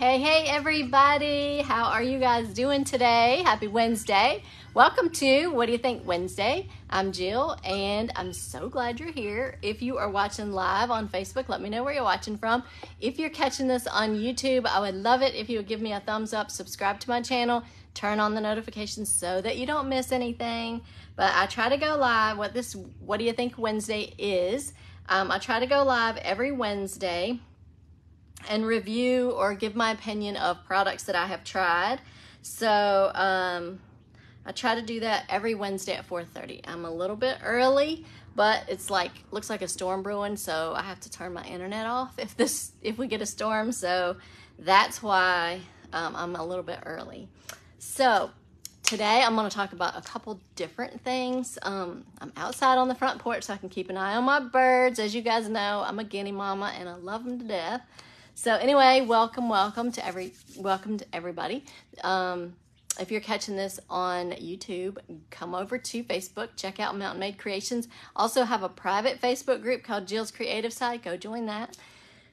Hey, hey, everybody. How are you guys doing today? Happy Wednesday. Welcome to What Do You Think Wednesday. I'm Jill, and I'm so glad you're here. If you are watching live on Facebook, let me know where you're watching from. If you're catching this on YouTube, I would love it if you would give me a thumbs up, subscribe to my channel, turn on the notifications so that you don't miss anything. But I try to go live. What this What Do You Think Wednesday is. Um, I try to go live every Wednesday and review or give my opinion of products that I have tried. So um, I try to do that every Wednesday at 4.30. I'm a little bit early, but it's like, looks like a storm brewing, so I have to turn my internet off if this, if we get a storm. So that's why um, I'm a little bit early. So today I'm going to talk about a couple different things. Um, I'm outside on the front porch so I can keep an eye on my birds. As you guys know, I'm a guinea mama and I love them to death. So anyway, welcome, welcome to every, welcome to everybody. Um, if you're catching this on YouTube, come over to Facebook, check out Mountain Made Creations. Also have a private Facebook group called Jill's Creative Side. Go join that.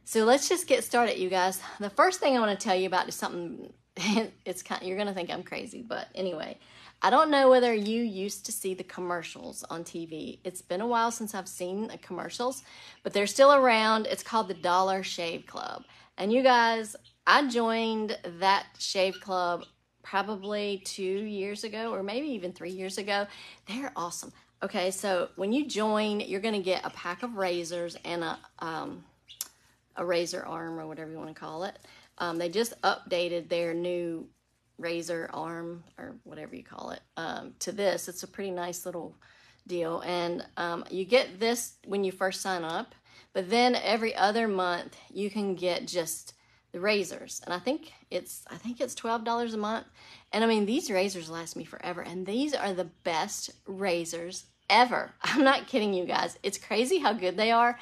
So let's just get started, you guys. The first thing I want to tell you about is something. It's kind. You're gonna think I'm crazy, but anyway, I don't know whether you used to see the commercials on TV. It's been a while since I've seen the commercials, but they're still around. It's called the Dollar Shave Club. And you guys, I joined that shave club probably two years ago or maybe even three years ago. They're awesome. Okay, so when you join, you're going to get a pack of razors and a, um, a razor arm or whatever you want to call it. Um, they just updated their new razor arm or whatever you call it um, to this. It's a pretty nice little deal. And um, you get this when you first sign up. But then every other month you can get just the razors. And I think it's I think it's $12 a month. And I mean these razors last me forever and these are the best razors ever. I'm not kidding you guys. It's crazy how good they are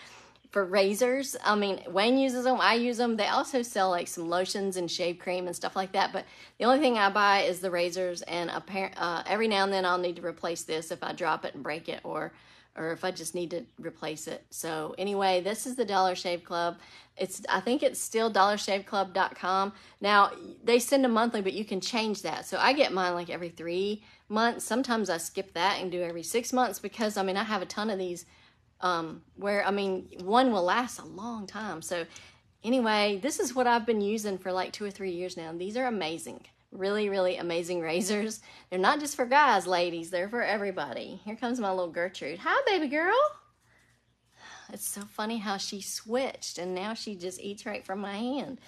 for razors. I mean, Wayne uses them, I use them. They also sell like some lotions and shave cream and stuff like that. But the only thing I buy is the razors, and uh, every now and then I'll need to replace this if I drop it and break it or or if I just need to replace it. So anyway, this is the Dollar Shave Club. It's I think it's still dollarshaveclub.com. Now, they send a monthly, but you can change that. So I get mine like every 3 months. Sometimes I skip that and do every 6 months because I mean, I have a ton of these um where I mean, one will last a long time. So anyway, this is what I've been using for like 2 or 3 years now. These are amazing really, really amazing razors. They're not just for guys, ladies. They're for everybody. Here comes my little Gertrude. Hi, baby girl. It's so funny how she switched and now she just eats right from my hand.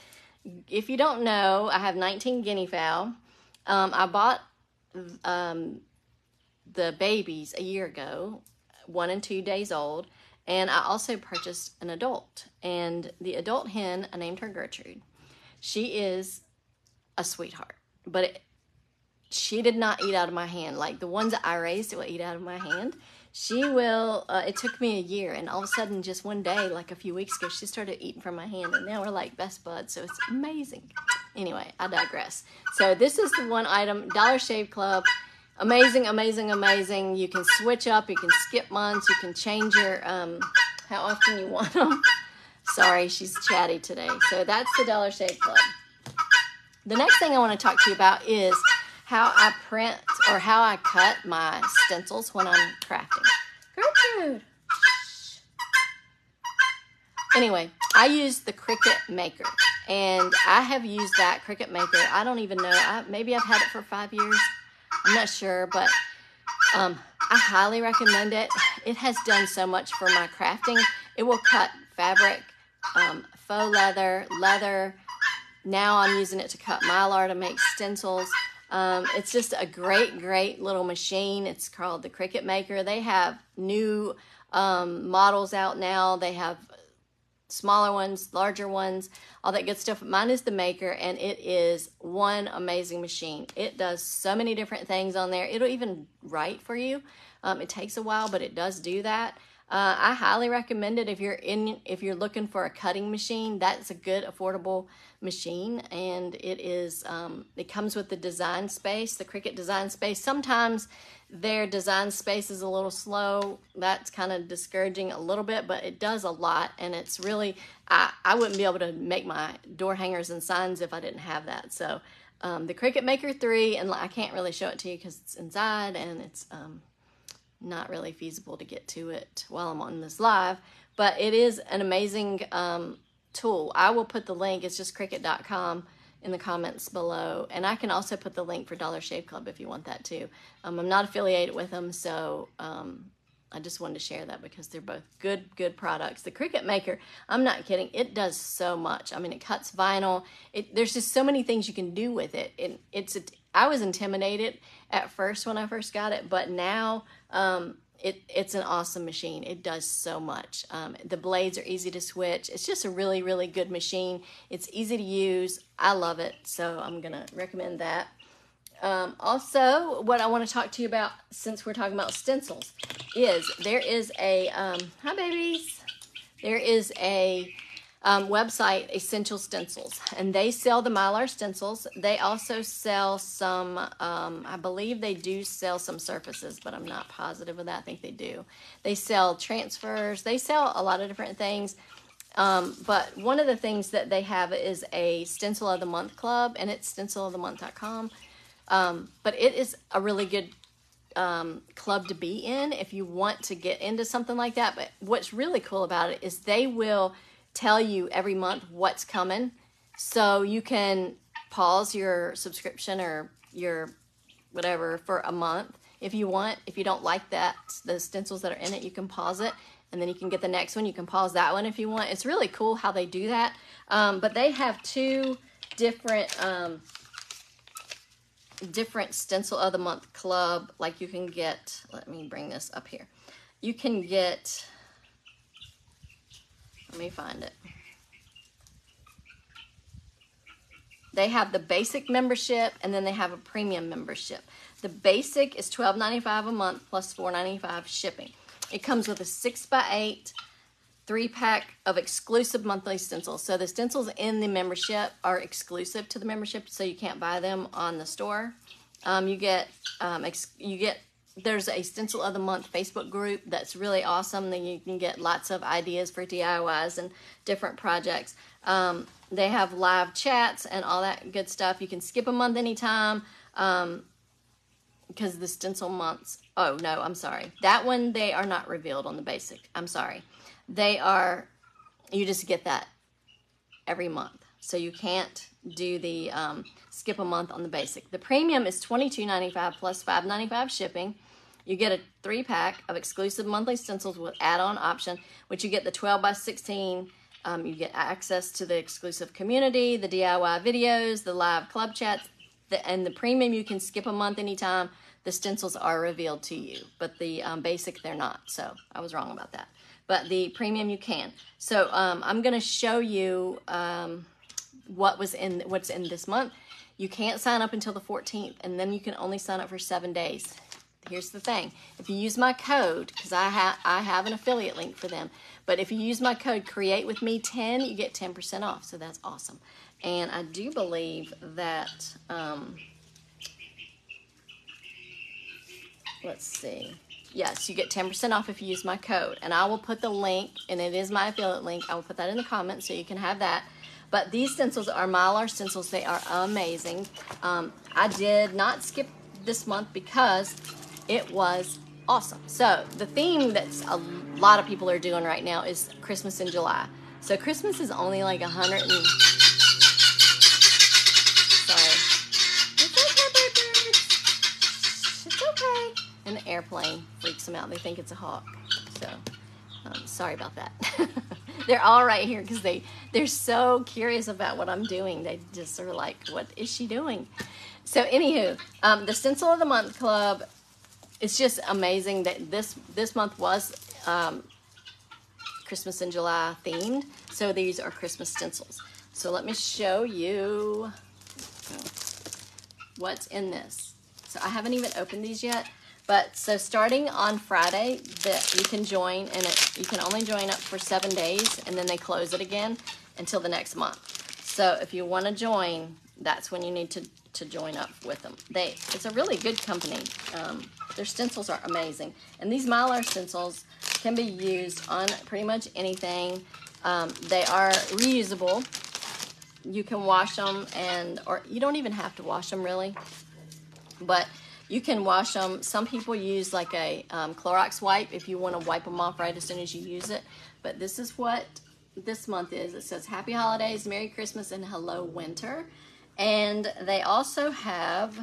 If you don't know, I have 19 guinea fowl. Um, I bought um, the babies a year ago, one and two days old. And I also purchased an adult. And the adult hen, I named her Gertrude. She is a sweetheart but it, she did not eat out of my hand. Like the ones that I raised it will eat out of my hand. She will, uh, it took me a year and all of a sudden just one day, like a few weeks ago, she started eating from my hand and now we're like best buds. So it's amazing. Anyway, I digress. So this is the one item, Dollar Shave Club. Amazing, amazing, amazing. You can switch up, you can skip months, you can change your, um, how often you want them. Sorry, she's chatty today. So that's the Dollar Shave Club. The next thing I want to talk to you about is how I print or how I cut my stencils when I'm crafting. Gertrude. Anyway, I use the Cricut Maker, and I have used that Cricut Maker. I don't even know. I, maybe I've had it for five years. I'm not sure, but um, I highly recommend it. It has done so much for my crafting. It will cut fabric, um, faux leather, leather, now I'm using it to cut mylar to make stencils. Um, it's just a great, great little machine. It's called the Cricut Maker. They have new um, models out now. They have smaller ones, larger ones, all that good stuff. Mine is the Maker, and it is one amazing machine. It does so many different things on there. It'll even write for you. Um, it takes a while, but it does do that. Uh, I highly recommend it if you're in if you're looking for a cutting machine. That's a good affordable machine, and it is um, it comes with the design space, the Cricut design space. Sometimes their design space is a little slow. That's kind of discouraging a little bit, but it does a lot, and it's really I I wouldn't be able to make my door hangers and signs if I didn't have that. So. Um, the Cricut Maker 3, and I can't really show it to you because it's inside and it's um, not really feasible to get to it while I'm on this live, but it is an amazing um, tool. I will put the link, it's just cricut.com in the comments below. And I can also put the link for Dollar Shave Club if you want that too. Um, I'm not affiliated with them, so um, I just wanted to share that because they're both good, good products. The Cricut Maker, I'm not kidding, it does so much. I mean, it cuts vinyl. It, there's just so many things you can do with it. it it's a, I was intimidated at first when I first got it, but now um, it, it's an awesome machine. It does so much. Um, the blades are easy to switch. It's just a really, really good machine. It's easy to use. I love it, so I'm going to recommend that. Um, also, what I want to talk to you about, since we're talking about stencils, is there is a, um, hi babies, there is a um, website, Essential Stencils, and they sell the Mylar stencils. They also sell some, um, I believe they do sell some surfaces, but I'm not positive of that. I think they do. They sell transfers. They sell a lot of different things. Um, but one of the things that they have is a Stencil of the Month Club, and it's stencilofthemonth.com. Um, but it is a really good um, club to be in if you want to get into something like that. But what's really cool about it is they will – tell you every month what's coming. So you can pause your subscription or your whatever for a month if you want. If you don't like that, the stencils that are in it, you can pause it and then you can get the next one. You can pause that one if you want. It's really cool how they do that. Um, but they have two different um, different stencil of the month club. Like you can get, let me bring this up here. You can get let me find it. They have the basic membership and then they have a premium membership. The basic is $12.95 a month plus $4.95 shipping. It comes with a 6 by 8 three pack of exclusive monthly stencils. So the stencils in the membership are exclusive to the membership, so you can't buy them on the store. Um, you get um, you get there's a stencil of the month Facebook group that's really awesome. Then you can get lots of ideas for DIYs and different projects. Um, they have live chats and all that good stuff. You can skip a month anytime um, because the stencil months. Oh no, I'm sorry. That one they are not revealed on the basic. I'm sorry. They are. You just get that every month, so you can't do the um, skip a month on the basic. The premium is $22.95 plus $5.95 shipping. You get a three pack of exclusive monthly stencils with add on option, which you get the 12 by 16. Um, you get access to the exclusive community, the DIY videos, the live club chats, the, and the premium you can skip a month anytime. The stencils are revealed to you, but the um, basic they're not. So I was wrong about that. But the premium you can. So um, I'm going to show you um, what was in what's in this month. You can't sign up until the 14th, and then you can only sign up for seven days here's the thing. If you use my code, because I, ha I have an affiliate link for them, but if you use my code create with me 10, you get 10% off. So that's awesome. And I do believe that, um, let's see. Yes, you get 10% off if you use my code. And I will put the link, and it is my affiliate link. I will put that in the comments so you can have that. But these stencils are Mylar stencils. They are amazing. Um, I did not skip this month because it was awesome. So the theme that a lot of people are doing right now is Christmas in July. So Christmas is only like a hundred and the airplane freaks them out. They think it's a hawk. So um, sorry about that. they're all right here because they they're so curious about what I'm doing. They just are like, what is she doing? So anywho, um, the Stencil of the Month Club it's just amazing that this this month was um, Christmas in July themed. So these are Christmas stencils. So let me show you what's in this. So I haven't even opened these yet, But so starting on Friday, that you can join, and it, you can only join up for seven days, and then they close it again until the next month. So if you want to join, that's when you need to, to join up with them. They It's a really good company. Um, their stencils are amazing. And these Mylar stencils can be used on pretty much anything. Um, they are reusable. You can wash them and, or you don't even have to wash them really. But you can wash them. Some people use like a um, Clorox wipe if you want to wipe them off right as soon as you use it. But this is what this month is. It says Happy Holidays, Merry Christmas, and Hello Winter. And they also have,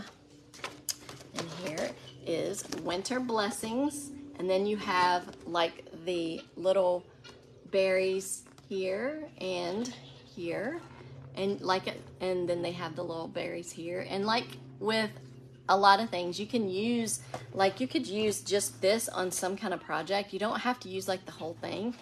and here is Winter Blessings. And then you have like the little berries here and here. And like, it, and then they have the little berries here. And like with a lot of things. You can use, like you could use just this on some kind of project. You don't have to use like the whole thing.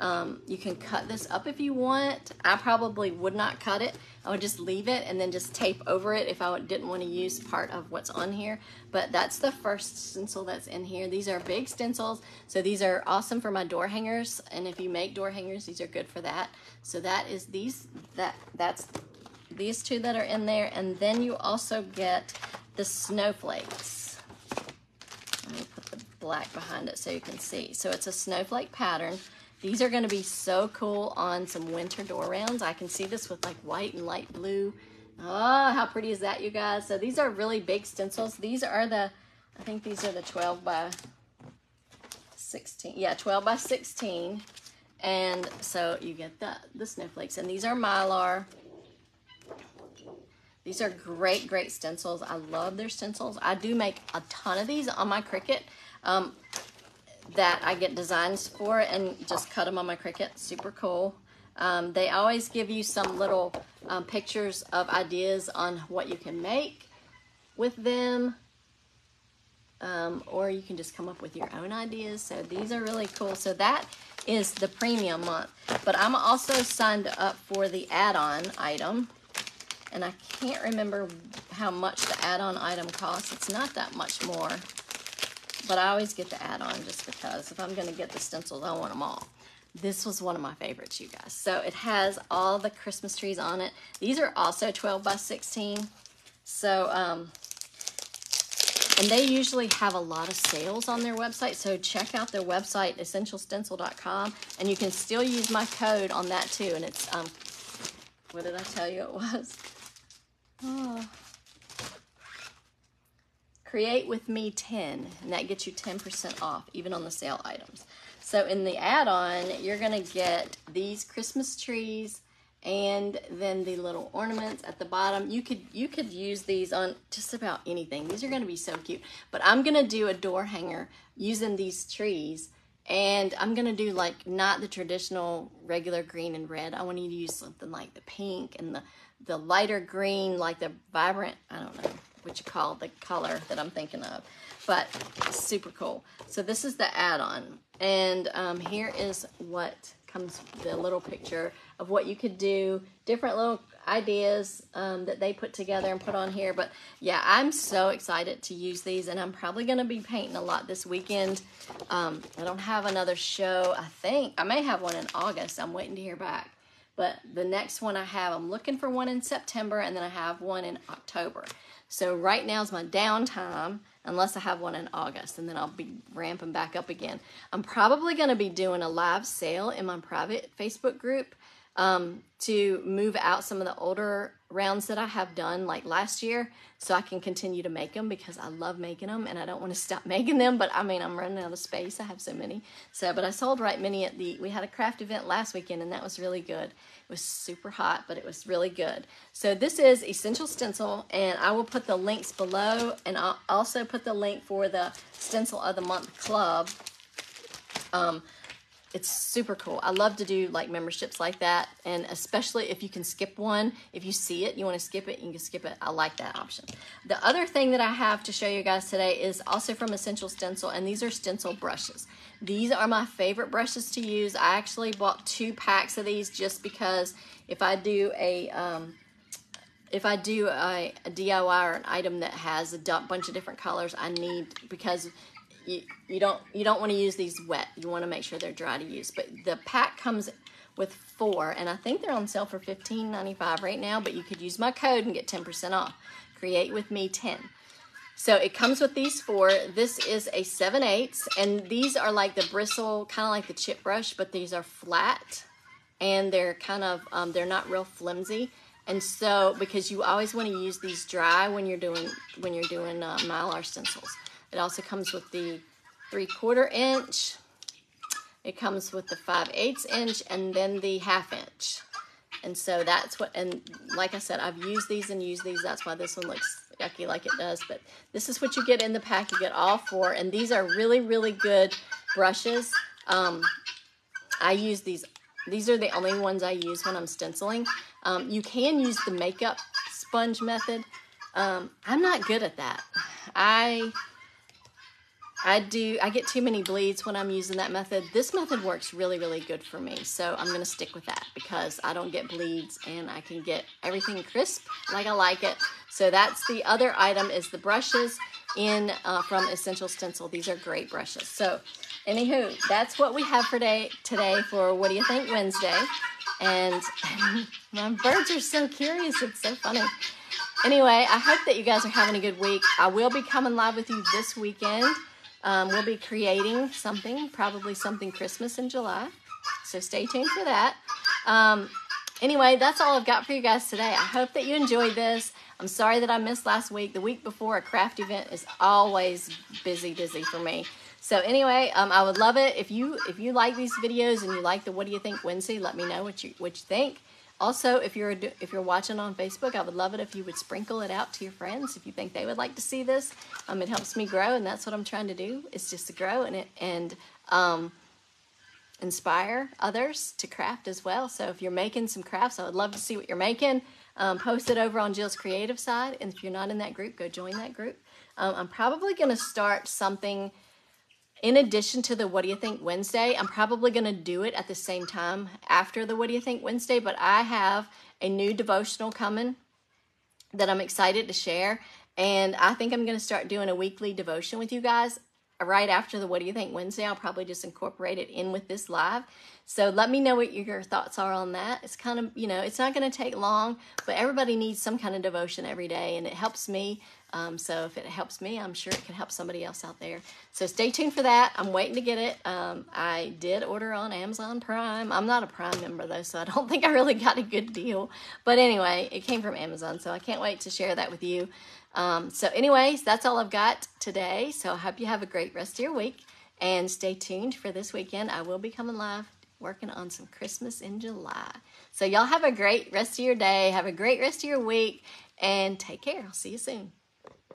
Um, you can cut this up if you want. I probably would not cut it. I would just leave it and then just tape over it if I didn't want to use part of what's on here. But that's the first stencil that's in here. These are big stencils, so these are awesome for my door hangers. And if you make door hangers, these are good for that. So that is these, that that's these two that are in there. And then you also get the snowflakes. Let me put the black behind it so you can see. So it's a snowflake pattern. These are going to be so cool on some winter door rounds. I can see this with like white and light blue. Oh, how pretty is that, you guys? So these are really big stencils. These are the, I think these are the 12 by 16. Yeah, 12 by 16. And so you get the, the snowflakes. And these are Mylar. These are great, great stencils. I love their stencils. I do make a ton of these on my Cricut um, that I get designs for and just cut them on my Cricut. Super cool. Um, they always give you some little um, pictures of ideas on what you can make with them. Um, or you can just come up with your own ideas. So these are really cool. So that is the premium month. But I'm also signed up for the add-on item and I can't remember how much the add-on item costs. It's not that much more, but I always get the add-on just because if I'm gonna get the stencils, I want them all. This was one of my favorites, you guys. So it has all the Christmas trees on it. These are also 12 by 16. So, um, and they usually have a lot of sales on their website. So check out their website, essentialstencil.com, and you can still use my code on that too. And it's, um, what did I tell you it was? Oh. Create with me 10, and that gets you 10% off, even on the sale items. So in the add-on, you're gonna get these Christmas trees and then the little ornaments at the bottom. You could you could use these on just about anything. These are gonna be so cute. But I'm gonna do a door hanger using these trees and I'm gonna do like not the traditional regular green and red. I want you to use something like the pink and the the lighter green, like the vibrant, I don't know what you call the color that I'm thinking of, but super cool. So this is the add-on. And um, here is what comes, the little picture of what you could do, different little ideas um, that they put together and put on here. But yeah, I'm so excited to use these and I'm probably going to be painting a lot this weekend. Um, I don't have another show, I think. I may have one in August. I'm waiting to hear back. But the next one I have, I'm looking for one in September and then I have one in October. So right now is my downtime unless I have one in August and then I'll be ramping back up again. I'm probably going to be doing a live sale in my private Facebook group um, to move out some of the older rounds that I have done like last year so I can continue to make them because I love making them and I don't want to stop making them but I mean I'm running out of space. I have so many. So but I sold right many at the we had a craft event last weekend and that was really good. It was super hot but it was really good. So this is essential stencil and I will put the links below and I'll also put the link for the stencil of the month club. Um, it's super cool. I love to do like memberships like that. And especially if you can skip one, if you see it, you want to skip it, you can skip it. I like that option. The other thing that I have to show you guys today is also from Essential Stencil, and these are stencil brushes. These are my favorite brushes to use. I actually bought two packs of these just because if I do a, um, if I do a, a DIY or an item that has a bunch of different colors, I need because you, don't you don't want to use these wet. You want to make sure they're dry to use. But the pack comes with four, and I think they're on sale for $15.95 right now. But you could use my code and get 10% off. Create with me 10. So it comes with these four. This is a 7 8 and these are like the bristle, kind of like the chip brush, but these are flat and they're kind of, um, they're not real flimsy. And so, because you always want to use these dry when you're doing, when you're doing uh, mylar stencils. It also comes with the three quarter inch. It comes with the 5 eighths inch and then the half inch. And so that's what, and like I said, I've used these and used these. That's why this one looks yucky like it does. But this is what you get in the pack. You get all four. And these are really, really good brushes. Um, I use these. These are the only ones I use when I'm stenciling. Um, you can use the makeup sponge method. Um, I'm not good at that. I I do, I get too many bleeds when I'm using that method. This method works really, really good for me. So I'm going to stick with that because I don't get bleeds and I can get everything crisp like I like it. So that's the other item is the brushes in uh, from Essential Stencil. These are great brushes. So anywho, that's what we have for day, today for What Do You Think Wednesday. And my birds are so curious. It's so funny. Anyway, I hope that you guys are having a good week. I will be coming live with you this weekend. Um, we'll be creating something, probably something Christmas in July. So stay tuned for that. Um, anyway, that's all I've got for you guys today. I hope that you enjoyed this. I'm sorry that I missed last week. The week before a craft event is always busy, busy for me. So anyway, um, I would love it if you if you like these videos and you like the What Do You Think Wednesday, let me know what you what you think. Also, if you're if you're watching on Facebook, I would love it if you would sprinkle it out to your friends if you think they would like to see this. Um, it helps me grow, and that's what I'm trying to do. Is just to grow and it and um, inspire others to craft as well. So if you're making some crafts, I would love to see what you're making. Um, post it over on Jill's Creative side, and if you're not in that group, go join that group. Um, I'm probably going to start something in addition to the What Do You Think Wednesday, I'm probably going to do it at the same time after the What Do You Think Wednesday, but I have a new devotional coming that I'm excited to share. And I think I'm going to start doing a weekly devotion with you guys right after the What Do You Think Wednesday. I'll probably just incorporate it in with this live. So let me know what your thoughts are on that. It's kind of, you know, it's not going to take long, but everybody needs some kind of devotion every day, and it helps me. Um, so if it helps me, I'm sure it can help somebody else out there. So stay tuned for that. I'm waiting to get it. Um, I did order on Amazon Prime. I'm not a Prime member though, so I don't think I really got a good deal. But anyway, it came from Amazon, so I can't wait to share that with you. Um, so anyways, that's all I've got today. So I hope you have a great rest of your week and stay tuned for this weekend. I will be coming live working on some Christmas in July. So y'all have a great rest of your day. Have a great rest of your week and take care. I'll see you soon.